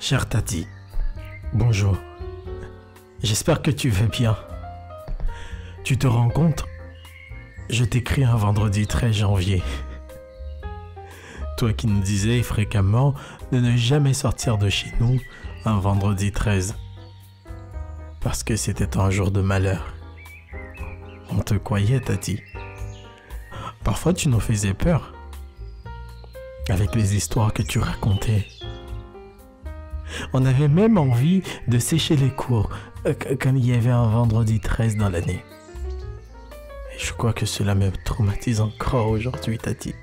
Cher Tati, bonjour. J'espère que tu vas bien. Tu te rends compte? Je t'écris un vendredi 13 janvier. Toi qui nous disais fréquemment de ne jamais sortir de chez nous un vendredi 13. Parce que c'était un jour de malheur. On te croyait, Tati. Parfois tu nous faisais peur. Avec les histoires que tu racontais. On avait même envie de sécher les cours quand il y avait un vendredi 13 dans l'année. Et je crois que cela me traumatise encore aujourd'hui, Tati.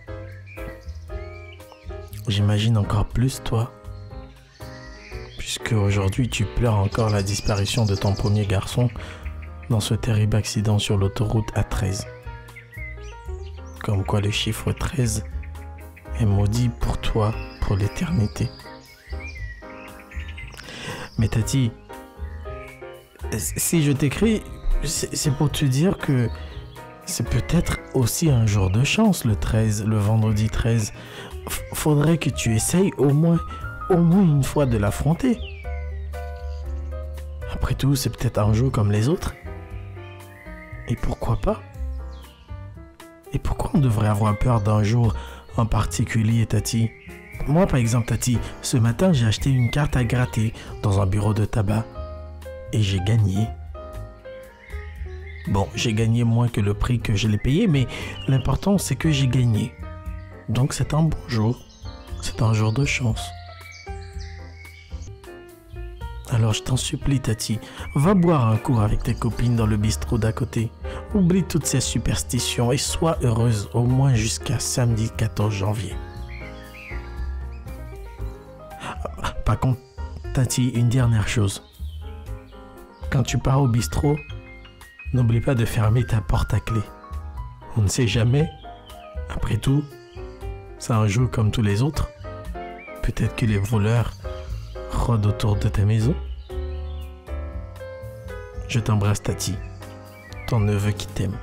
J'imagine encore plus toi. Puisque aujourd'hui tu pleures encore la disparition de ton premier garçon dans ce terrible accident sur l'autoroute A13. Comme quoi le chiffre 13 est maudit pour toi pour l'éternité. Mais Tati, si je t'écris, c'est pour te dire que c'est peut-être aussi un jour de chance le 13, le vendredi 13. Faudrait que tu essayes au moins, au moins une fois de l'affronter. Après tout, c'est peut-être un jour comme les autres. Et pourquoi pas? Et pourquoi on devrait avoir peur d'un jour en particulier, Tati? Moi, par exemple, Tati, ce matin, j'ai acheté une carte à gratter dans un bureau de tabac. Et j'ai gagné. Bon, j'ai gagné moins que le prix que je l'ai payé, mais l'important, c'est que j'ai gagné. Donc, c'est un bon jour. C'est un jour de chance. Alors, je t'en supplie, Tati, va boire un coup avec tes copines dans le bistrot d'à côté. Oublie toutes ces superstitions et sois heureuse au moins jusqu'à samedi 14 janvier. Par contre, Tati, une dernière chose. Quand tu pars au bistrot, n'oublie pas de fermer ta porte à clé. On ne sait jamais. Après tout, c'est un jeu comme tous les autres. Peut-être que les voleurs rôdent autour de ta maison. Je t'embrasse, Tati. Ton neveu qui t'aime.